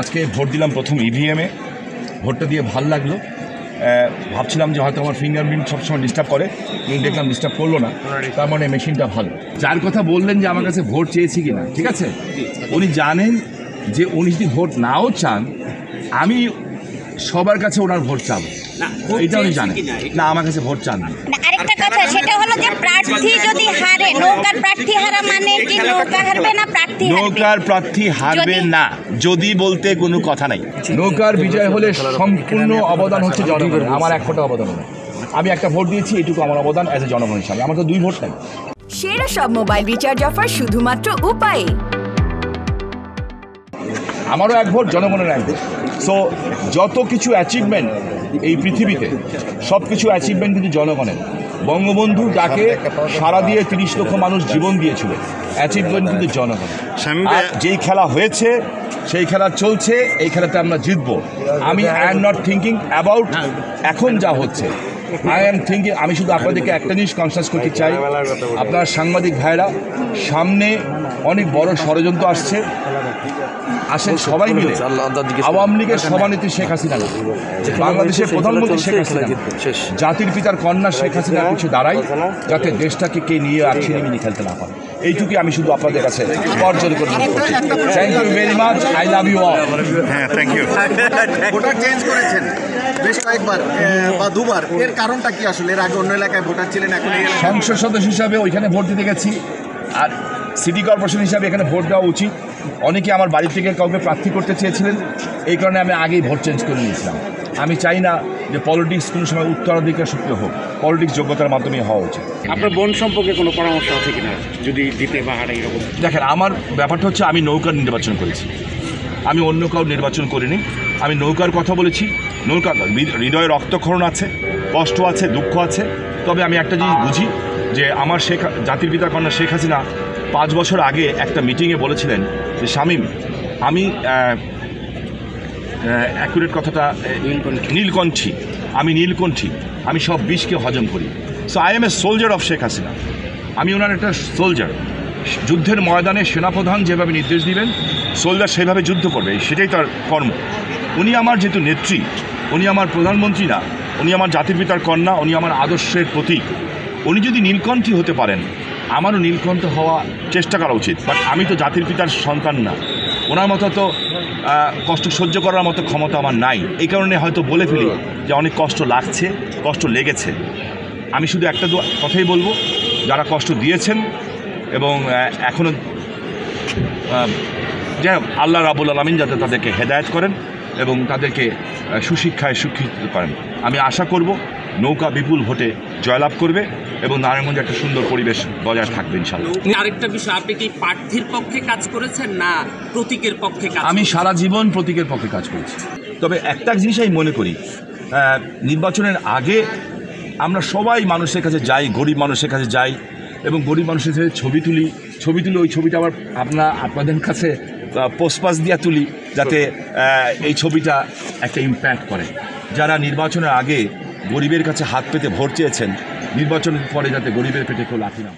আজকে ভোট দিলাম প্রথম ইভিএমে ভোটটা দিয়ে ভালো লাগল। ভাবছিলাম যে হয়তো আমার ফিঙ্গারপ্রিন্ট সবসময় ডিস্টার্ব করে, কিন্তু দেখলাম ডিস্টার্ব করল না। তার মানে মেশিনটা ভালো। যার কথা বললেন যে আমার কাছে ভোট চেয়েছি কিনা, ঠিক আছে? উনি জানেন যে উনি যদি ভোট নাও চান, আমি সবার কাছে ওনার ভোট চাবো। এটা উনি জানেন না আমার কাছে ভোট চান না। না, আরেকটা কথা সেটা হলো যে প্রার্থী যদি হারে নৌকার প্রার্থী হারা মানে কি? নৌকা হারবে না প্রার্থী নৌকার প্রার্থী হারবে না যদি বলতে কোনো কথা নাই। নৌকার বিজয় হলে সম্পূর্ণ অবদান হচ্ছে জনগণের আমার এক ফোটা অবদান আমি একটা ভোট দিয়েছি এটুকু আমার অবদান অ্যাজ এ জনগণ হিসাবে। আমার তো দুই ভোট নাই। সেরা সব মোবাইল রিচার্জ অফার শুধুমাত্র উপায়ে। আমারও এক ভোট জনগণের এক ভোট। সো যত কিছু অ্যাচিভমেন্ট এই পৃথিবীতে সব কিছু অ্যাচিভমেন্ট কিন্তু জনগণের। বঙ্গবন্ধু যাকে সারা দিয়ে তিরিশ লক্ষ মানুষ জীবন দিয়েছিল অ্যাচিভমেন্ট কিন্তু জনগণ যেই খেলা হয়েছে সেই খেলা চলছে এই খেলাতে আমরা জিতবো। আমি I am not thinking about এখন যা হচ্ছে। আই এম থিঙ্কিং আমি শুধু আপনাদেরকে একটা জিনিস কনসাস করতে চাই। আপনার সাংবাদিক ভাইরা সামনে অনেক বড় ষড়যন্ত্র আসছে। আসেন সবাই মিলে। আওয়ামী লীগের সভানেত্রী শেখ হাসিনা। বাংলাদেশের প্রধানমন্ত্রী শেখ হাসিনা। জাতির পিতার কন্যা শেখ হাসিনার কিছু দাঁড়াই যাতে দেশটাকে কে নিয়ে আর ছিনিমিনি খেলতে না পারে। এইটুকুই আমি শুধু আপনাদের কাছে অর্জন করছি thank you very much I love you all হ্যাঁ থ্যাংক ইউ চেঞ্জ করেছেন। বেশ কয়েকবার বা দুবার। এর কারণটা কি আসলে? এর আগে অন্য এলাকায় ভোটার ছিলেন এখন সংসদ সদস্য হিসাবে ওইখানে ভোট দিতে গেছি। আর সিটি কর্পোরেশন হিসাবে এখানে ভোট দেওয়া উচিত। অনেকে আমার বাড়ি থেকে কাউকে প্রার্থী করতে চেয়েছিলেন। এই কারণে আমি আগেই ভোট চেঞ্জ করে নিয়েছিলাম। আমি চাই না যে পলিটিক্স কোনো সময় উত্তরাধিকার সূত্রে হোক। পলিটিক্স যোগ্যতার মাধ্যমে হওয়া উচিত। আপনার বোন সম্পর্কে কোনো পরামর্শ আছে কিনা? যদি দিতে বা হারা এরকম। দেখেন আমার ব্যাপারটা হচ্ছে আমি নৌকার নির্বাচন করেছি। আমি অন্য কাউ নির্বাচন করিনি। আমি নৌকার কথা বলেছি। নৌকা হৃদয়ে রক্তক্ষরণ আছে কষ্ট আছে দুঃখ আছে। তবে আমি একটা জিনিস বুঝি যে আমার শেখ জাতির পিতা কন্যা শেখ হাসিনা পাঁচ বছর আগে একটা মিটিংয়ে বলেছিলেন যে শামীম আমি অ্যাকুরেট কথাটা নীলকণ্ঠী। আমি নীলকণ্ঠী। আমি সব বিষকে হজম করি। So I am a soldier of Sheikh Hasina. আমি ওনার একটা সোলজার যুদ্ধের ময়দানে সেনাপ্রধান যেভাবে নির্দেশ দিবেন সোলজার সেভাবে যুদ্ধ করবে। সেটাই তার কর্ম। উনি আমার যেহেতু নেত্রী, উনি আমার প্রধানমন্ত্রী না, উনি আমার জাতির পিতার কন্যা, উনি আমার আদর্শের প্রতীক। উনি যদি নীলকণ্ঠী হতে পারেন, আমারও নীলকণ্ঠ হওয়া চেষ্টা করা উচিত। বাট আমি তো জাতির পিতার সন্তান না। ওনার মতো তো কষ্ট সহ্য করার মতো ক্ষমতা আমার নাই। এই কারণে হয়তো বলে ফেলি যে অনেক কষ্ট লাগছে, কষ্ট লেগেছে। আমি শুধু একটা কথাই বলব, যারা কষ্ট দিয়েছেন এবং এখনও যাই হোক, আল্লাহ রাবুল আলমিন যাতে তাদেরকে হেদায়েত করেন। এবং তাদেরকে সুশিক্ষায় শিক্ষিত করেন। আমি আশা করব নৌকা বিপুল ভোটে জয়লাভ করবে এবং নারায়ণগঞ্জে একটা সুন্দর পরিবেশ বজায় থাকবে ইনশাল্লাহ আরেকটা বিষয় আপনি কি প্রার্থীর পক্ষে কাজ করেছেন না প্রতীকের পক্ষে কাজ আমি সারা জীবন প্রতীকের পক্ষে কাজ করেছি। তবে একটা জিনিস আমি মনে করি নির্বাচনের আগে আমরা সবাই মানুষের কাছে যাই গরিব মানুষের কাছে যাই এবং গরিব মানুষের সাথে ছবি তুলি। ছবি তুলে ওই ছবিটা আবার আপনার আপনাদের কাছে পোস্টপাস দিয়া তুলি যাতে এই ছবিটা একটা ইম্প্যাক্ট করে যারা নির্বাচনের আগে গরিবের কাছে হাত পেতে ভর চেয়েছেন নির্বাচনের পরে যাতে গরিবের পেটে কেউ লাঠি না।